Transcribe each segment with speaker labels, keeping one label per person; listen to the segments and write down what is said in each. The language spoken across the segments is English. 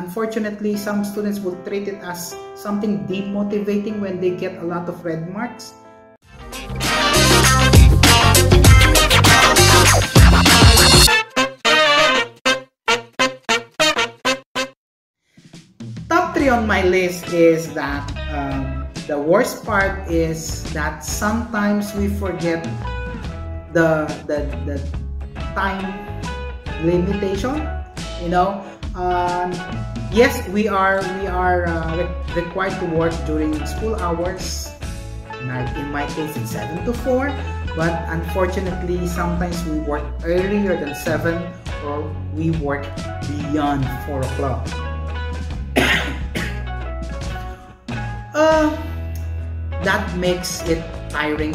Speaker 1: unfortunately, some students will treat it as something demotivating when they get a lot of red marks. Top three on my list is that um, the worst part is that sometimes we forget the the, the time limitation you know um, yes we are we are uh, required to work during school hours in my case it's 7 to 4 but unfortunately sometimes we work earlier than 7 or we work beyond 4 o'clock. Uh, that makes it tiring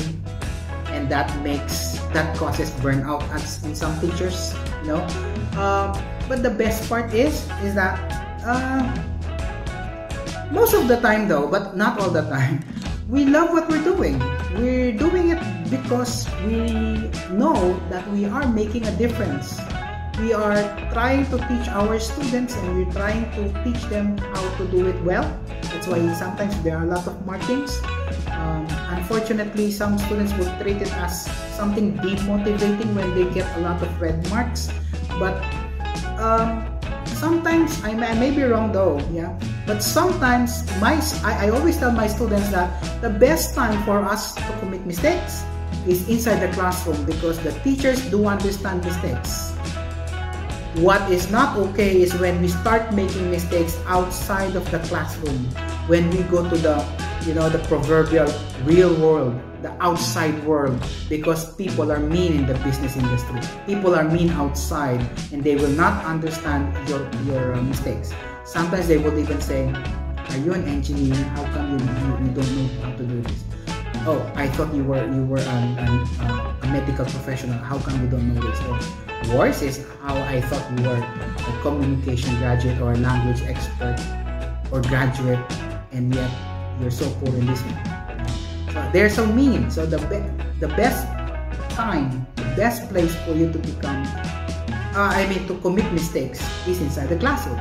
Speaker 1: and that makes that causes burnout in some teachers you know. Uh, but the best part is is that uh, most of the time though but not all the time we love what we're doing. We're doing it because we know that we are making a difference. We are trying to teach our students and we're trying to teach them how to do it well. That's why sometimes there are a lot of markings. Um, unfortunately some students will treat it as something demotivating when they get a lot of red marks. But um, sometimes I may, I may, be wrong though yeah but sometimes my I, I always tell my students that the best time for us to commit mistakes is inside the classroom because the teachers do understand mistakes. What is not okay is when we start making mistakes outside of the classroom when we go to the you know the proverbial real world the outside world because people are mean in the business industry. People are mean outside and they will not understand your your uh, mistakes. Sometimes they will even say are you an engineer? How come you, you, you don't know how to do this? Oh i thought you were you were an, an, uh, a medical professional. How come you don't know this? Or worse is how i thought you were a communication graduate or a language expert or graduate and yet you're so poor in this one. So they're so mean. So the be- the best time, the best place for you to become, uh, I mean, to commit mistakes is inside the classroom.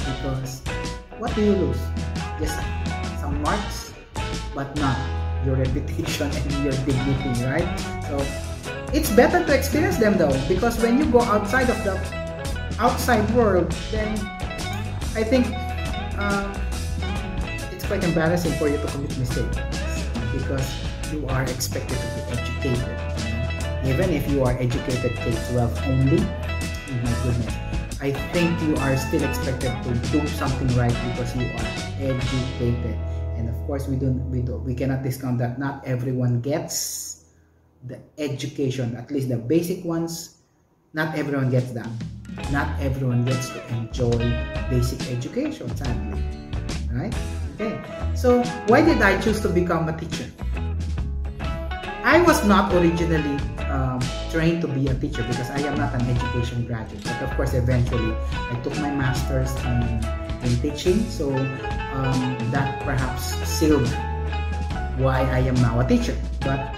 Speaker 1: Because what do you lose? Just some marks, but not your reputation and your dignity, right? So it's better to experience them though, because when you go outside of the outside world, then I think. Uh, it's quite embarrassing for you to commit mistakes because you are expected to be educated. Even if you are educated K-12 only, oh my goodness, I think you are still expected to do something right because you are educated. And of course, we don't, we don't, we cannot discount that not everyone gets the education, at least the basic ones. Not everyone gets that. Not everyone gets to enjoy basic education, sadly, right? Okay, so why did I choose to become a teacher? I was not originally um, trained to be a teacher because I am not an education graduate. But of course, eventually, I took my master's in, in teaching, so um, that perhaps sealed why I am now a teacher. But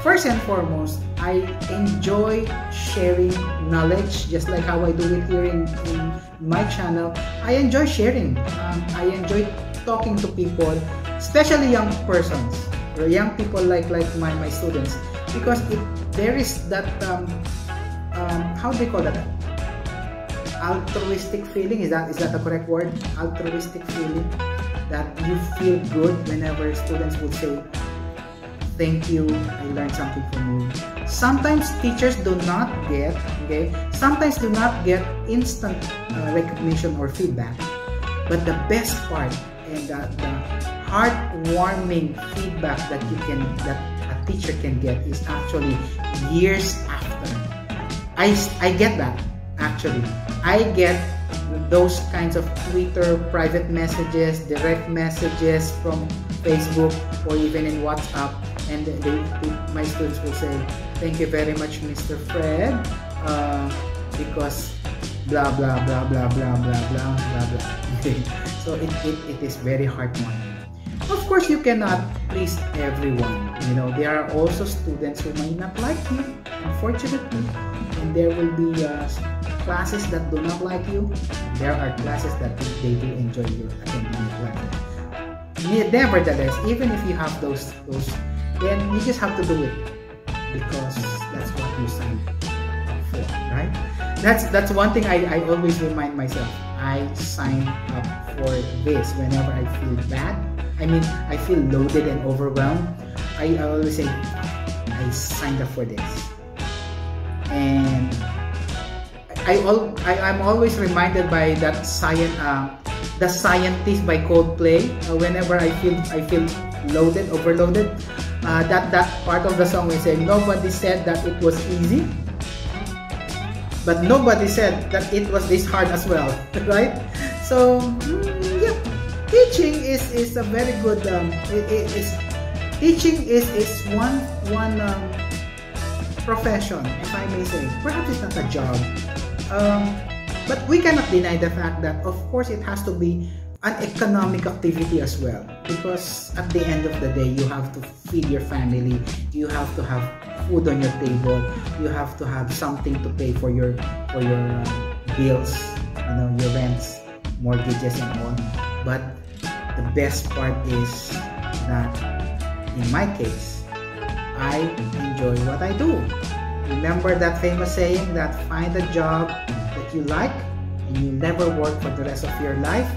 Speaker 1: first and foremost, I enjoy sharing knowledge, just like how I do it here in, in my channel. I enjoy sharing. Um, I enjoy talking to people, especially young persons or young people like like my, my students because it, there is that um, um, how do you call that? Altruistic feeling is that is that the correct word? Altruistic feeling that you feel good whenever students would say thank you i learned something from you. Sometimes teachers do not get okay sometimes do not get instant uh, recognition or feedback but the best part and the, the heartwarming feedback that you can that a teacher can get is actually years after. I i get that actually. I get those kinds of twitter private messages direct messages from facebook or even in whatsapp and they, they, my students will say thank you very much mr fred uh, because blah blah blah blah blah blah blah blah blah So it, it, it is very heartwarming. Of course, you cannot please everyone. You know, there are also students who may not like you, unfortunately. And there will be uh, classes that do not like you, there are classes that they do enjoy your attending classes. Nevertheless, even if you have those those, then you just have to do it because that's what you signed for, right? That's that's one thing I, I always remind myself. I sign up for this whenever I feel bad. I mean, I feel loaded and overwhelmed. I, I always say, I signed up for this. And I, al- I I'm always reminded by that science uh, the scientist by Coldplay uh, whenever I feel I feel loaded overloaded uh, that that part of the song is saying nobody said that it was easy but nobody said that it was this hard as well right? So mm, yeah. Teaching is is a very good um, it, it is teaching is is one one um, profession if I may say. Perhaps it's not a job. Um, but we cannot deny the fact that, of course, it has to be an economic activity as well. Because at the end of the day, you have to feed your family, you have to have food on your table, you have to have something to pay for your for your uh, bills, you know, your rents, mortgages, and all. But the best part is that, in my case, I enjoy what I do. Remember that famous saying that find a job that you like and you never work for the rest of your life?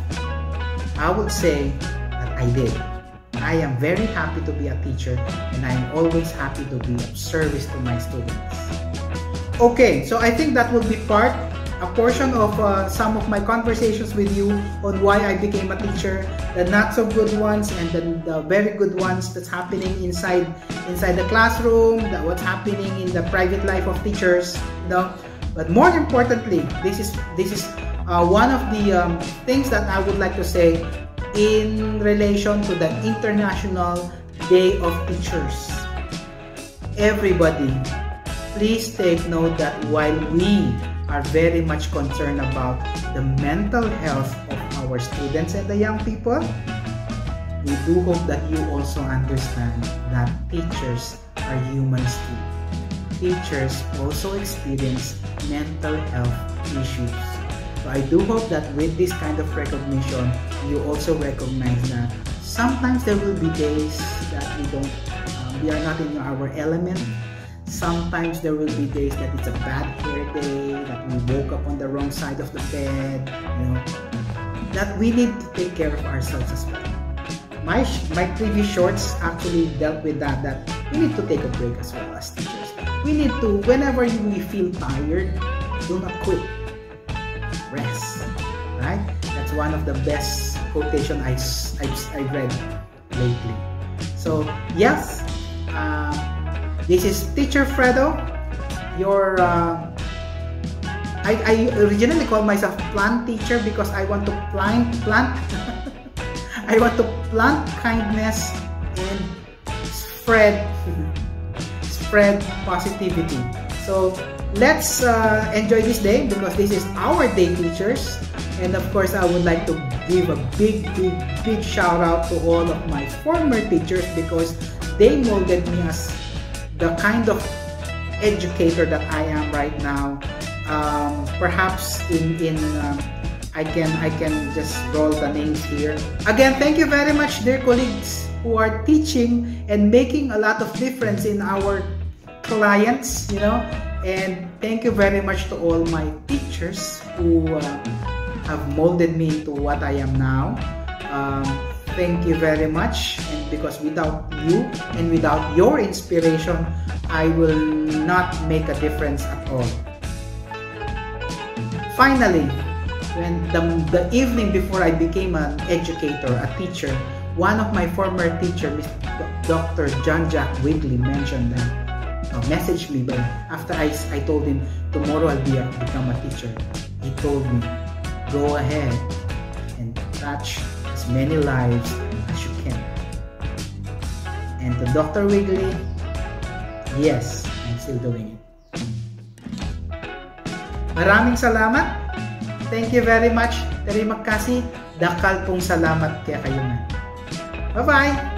Speaker 1: I would say I did. I am very happy to be a teacher and I am always happy to be of service to my students. Okay, so I think that will be part a portion of uh, some of my conversations with you on why I became a teacher, the not so good ones and then the very good ones that's happening inside inside the classroom, the, what's happening in the private life of teachers, you know. But more importantly, this is this is uh, one of the um, things that I would like to say in relation to the International Day of Teachers. Everybody, please take note that while we are very much concerned about the mental health of our students and the young people, we do hope that you also understand that teachers are humans too. Teachers also experience mental health issues. So I do hope that with this kind of recognition, you also recognize that sometimes there will be days that we don't, um, we are not in our element Sometimes there will be days that it's a bad hair day, that we woke up on the wrong side of the bed, you know, that we need to take care of ourselves as well. My, my previous shorts actually dealt with that, that we need to take a break as well as teachers. We need to, whenever we feel tired, do not quit. Rest, right? That's one of the best quotation I, I, I read lately. So, yes, uh, this is Teacher Fredo, your uh, I, I originally called myself plant teacher because I want to plant plant I want to plant kindness and spread spread positivity. So let's uh, enjoy this day because this is our day teachers and of course I would like to give a big big big shout out to all of my former teachers because they molded me as the kind of educator that I am right now. Um, perhaps in in um, I can I can just roll the names here. Again, thank you very much, dear colleagues who are teaching and making a lot of difference in our clients. You know, and thank you very much to all my teachers who uh, have molded me into what I am now. Um, thank you very much and because without you and without your inspiration I will not make a difference at all finally when the, the evening before I became an educator a teacher one of my former teacher Dr. John Jack Wigley mentioned that uh, messaged me but after I, I told him tomorrow I'll be a, become a teacher he told me go ahead and touch many lives as you can. And to Dr. Wigley, yes, I'm still doing it. Maraming salamat. Thank you very much. Terima kasih. Dakal pong salamat kaya kayo na. Bye-bye!